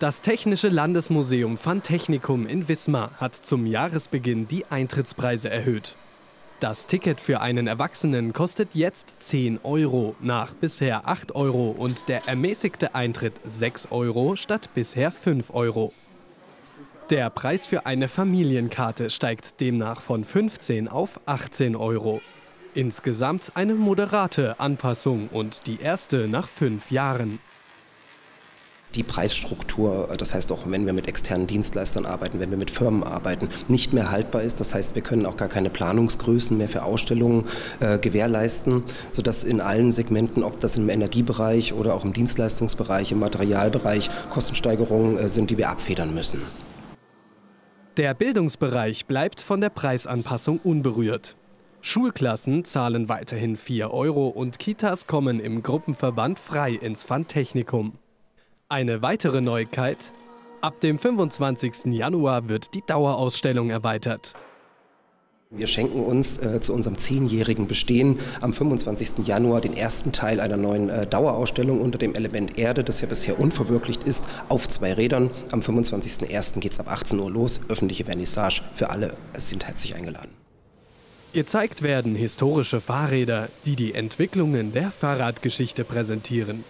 Das Technische Landesmuseum Fantechnikum in Wismar hat zum Jahresbeginn die Eintrittspreise erhöht. Das Ticket für einen Erwachsenen kostet jetzt 10 Euro nach bisher 8 Euro und der ermäßigte Eintritt 6 Euro statt bisher 5 Euro. Der Preis für eine Familienkarte steigt demnach von 15 auf 18 Euro. Insgesamt eine moderate Anpassung und die erste nach fünf Jahren. Die Preisstruktur, das heißt auch wenn wir mit externen Dienstleistern arbeiten, wenn wir mit Firmen arbeiten, nicht mehr haltbar ist. Das heißt, wir können auch gar keine Planungsgrößen mehr für Ausstellungen äh, gewährleisten, sodass in allen Segmenten, ob das im Energiebereich oder auch im Dienstleistungsbereich, im Materialbereich, Kostensteigerungen äh, sind, die wir abfedern müssen. Der Bildungsbereich bleibt von der Preisanpassung unberührt. Schulklassen zahlen weiterhin 4 Euro und Kitas kommen im Gruppenverband frei ins Fantechnikum. Eine weitere Neuigkeit, ab dem 25. Januar wird die Dauerausstellung erweitert. Wir schenken uns äh, zu unserem zehnjährigen Bestehen am 25. Januar den ersten Teil einer neuen äh, Dauerausstellung unter dem Element Erde, das ja bisher unverwirklicht ist, auf zwei Rädern. Am 25.01. geht es ab 18 Uhr los. Öffentliche Vernissage für alle sind herzlich eingeladen. Gezeigt werden historische Fahrräder, die die Entwicklungen der Fahrradgeschichte präsentieren.